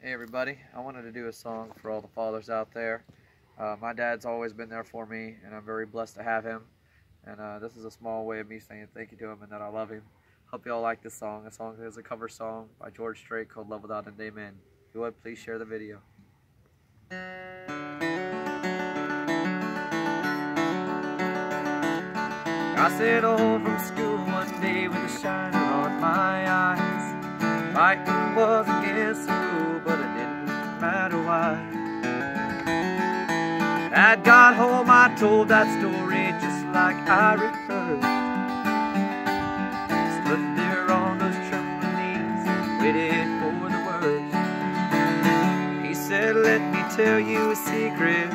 Hey everybody, I wanted to do a song for all the fathers out there. Uh, my dad's always been there for me and I'm very blessed to have him. And uh, this is a small way of me saying thank you to him and that I love him. Hope you all like this song. The song is a cover song by George Strait called Love Without End Amen. If you would, please share the video. I said home from school one day with a shiner on my eyes. Fighting was against the rule, but it didn't matter why. I got home, I told that story just like I rehearsed. Stood there on those trembling knees, waited for the words. He said, let me tell you a secret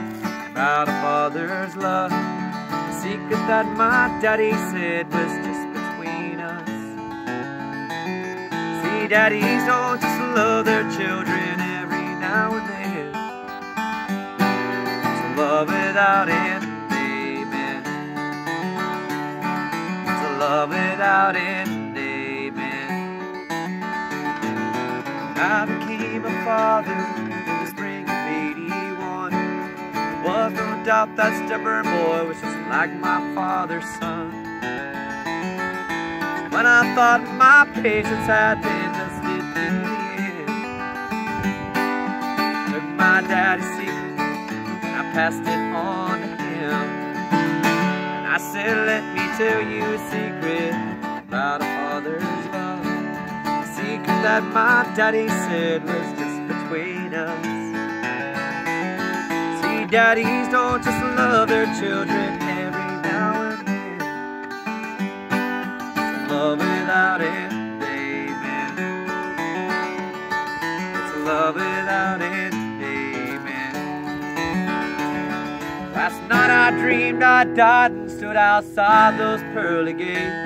about a father's love. A secret that my daddy said was Daddies don't just love their children every now and then. It's a love without end, amen. It's a love without end, amen. I became a father in the spring of 81. There was no doubt that stubborn boy was just like my father's son. When I thought my patience had been took my daddy's secret and I passed it on to him. And I said, let me tell you a secret about a father's love. A secret that my daddy said was just between us. See, daddies don't just love their children every now and then. It's love without end, love without end, amen. Last night I dreamed I died and stood outside those pearly gates.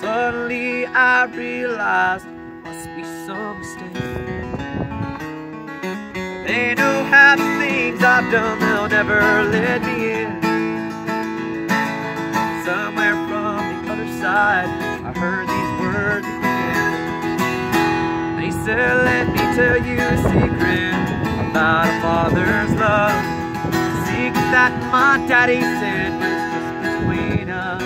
Suddenly I realized it must be some mistake. They know how the things I've done, they'll never let me in. Said, let me tell you a secret about a father's love. Secret that my daddy said was just between us.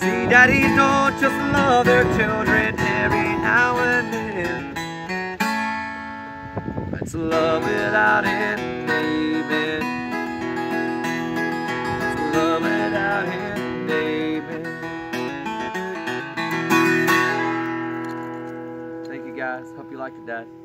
See, daddies don't just love their children every now and then. It's love without end, amen. Guys. Hope you liked it, Dad.